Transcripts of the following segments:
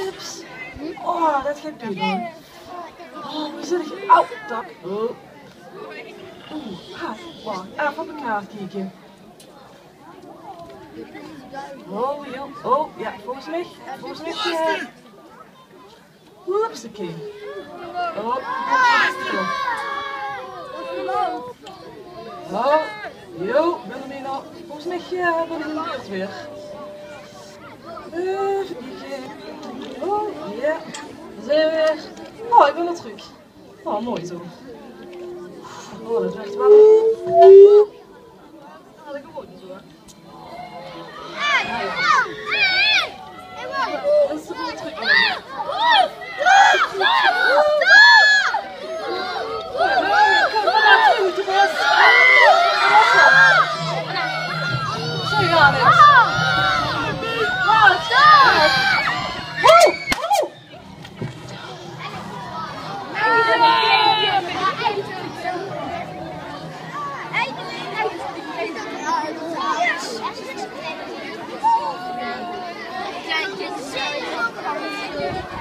chips. Oh, dat gaat niet doen. Oh, hoe zit ik? Auw. Oh. Oeh, ah, wacht. Even op de kaart kijken. Oh, joh. Oh, ja, volgens mij. Volgens mij. Uh, Hoepsakee. Oh, Oh, jo, Wilhelmina. Volgens mij uh, ben ik in de weer. Even kijken. Oh, ja. Dan zijn we weer. Oh, ik ben er terug. Oh, mooi zo. Oh, dat werkt wel. Ah, dat gewoon niet zo. Dat is de boel terug. Zo gaat het.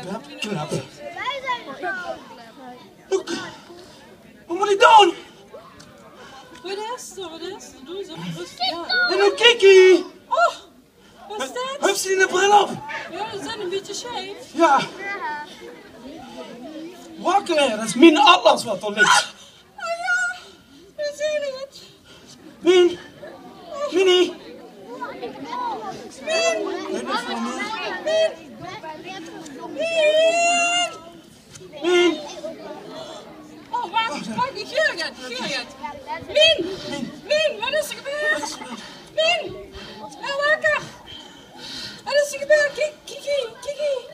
Knap, knap. Wat moet ik doen? Wat is er? Wat is er? Doe eens even rustig. Ja. En nou kikkie! Oh, wat is dit? Heb ze die bril op? Ja, we zijn een beetje scheef. Ja. Wakker dat is mijn atlas wat er ligt. Oh ja, we zien het. Min. Mini. Min. Min. Oh, wacht, wacht, die Min, Min, wat is er gebeurd? Min, ben wakker. Wat is er gebeurd? Kiki, Kiki, Kiki.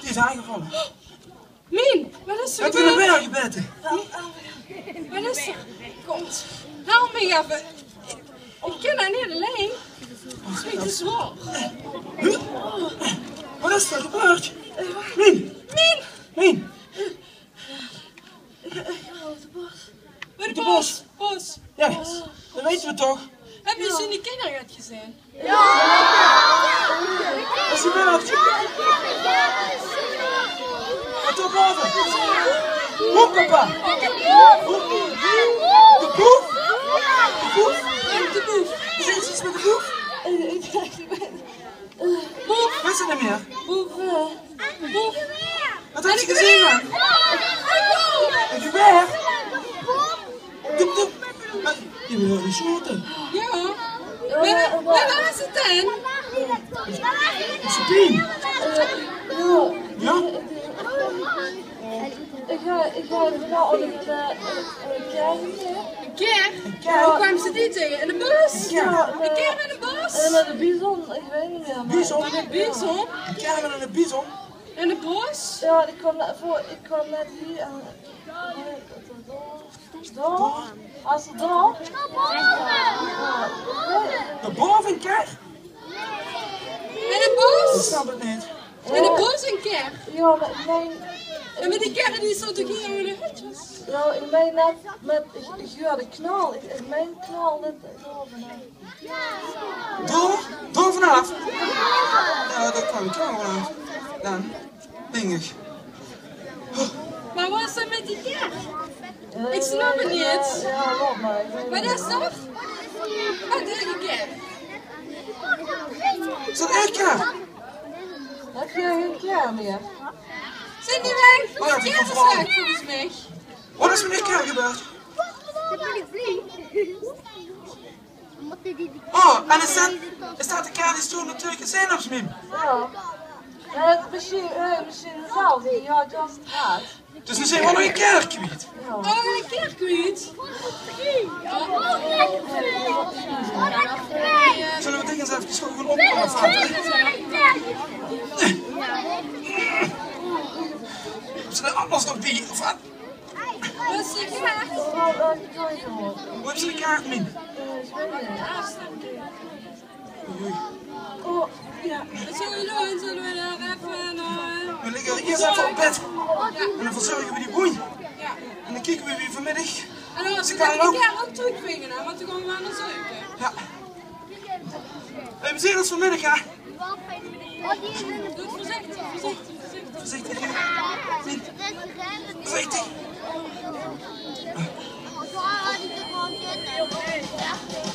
Die is aangevallen. Min, wat is er Heb je naar gebeurd? binnen gebeten? Wat is er? Komt, help me even. Ik ken haar niet alleen. Het is te zwaar. Wat is er gebeurd? Min. Min, Min. Bij de de bos. Bos. Ja, dat weten we toch. Heb je ze in de kindergat gezien? Wat is gebeurd? Wat op boven? Hoe, papa? De boef? De boef? De boef. Is er iets met de boef? Boef. Wat is er niet meer? Boef. Boef. Wat heb je gezien dan? Een geweer? Doep, doep. Maar, Je hebt wel geschoten. Ja. Waar waar was het dan? Sabine. Ja? Ik ga, ik ga even naar onder de uh, kijken. Een keer? keer? Hoe kwamen ze die tegen? In de bos? Ja, Een keer met een bos? En met de bison, ik weet niet meer. Bison? Met een bison? Een kerel en een bison. In de bos? Ja, ik kwam net voor, ik kwam net hier en... Door. Als het door. De boven, kijk. In het Ik bos? snap het niet. En de bos en kerk. Ja, maar ik meen... En met die kerk die stond ook hier in de hutjes. Ja, ik meen net met... Ik, ik hoor de knal. Ik, ik meen knal net... Door? Door vanaf? Ja, dat kan ik wel vanaf. Dan, denk ik. Maar wat is er met die kerk? Ik snap het niet. Maar. dat is toch? Wat is die kerk? Is dat echt ja? Heb je geen klaar meer? Zijn die weg? Oh ja, die dat komt gewoon. is volgens mij. Wat is met die kerk gebeurd? Dat ben ik Oh, en er staat, er staat de kaart die stoel natuurlijk het zijn op Smim. Ja. Ja, het misschien, eh, misschien zelf. Die had juist straat. Dus dan zijn we nog een kerkgebied. Ja. Oh, een kerk kwijt. Zullen we dit eens even gewoon vatten? Is er anders nog bier of wat? Wat is die horen. Hoe heb je de kaart, Min? Het. Oei. Oh, ja. Zullen we even. We liggen eerst even op bed. En dan verzorgen we die boei. Ja. En dan kijken we weer vanmiddag. En dan Ze die ook. kerk ook hè, want dan gaan we aan de zoeken. Ja. We zien ons vanmiddag, hè? Doe voorzichtig, voorzichtig, voorzichtig. Voorzichtig. Voorzichtig. Voorzichtig.